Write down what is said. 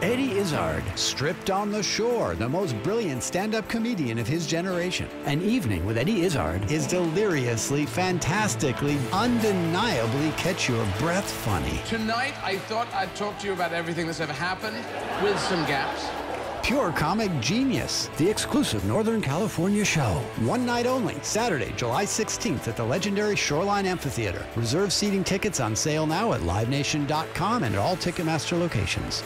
Eddie Izzard, stripped on the shore, the most brilliant stand up comedian of his generation. An evening with Eddie Izzard is deliriously, fantastically, undeniably catch your breath funny. Tonight, I thought I'd talk to you about everything that's ever happened with some gaps. Pure comic genius. The exclusive Northern California show. One night only, Saturday, July 16th at the legendary Shoreline Amphitheater. Reserve seating tickets on sale now at livenation.com and at all Ticketmaster locations.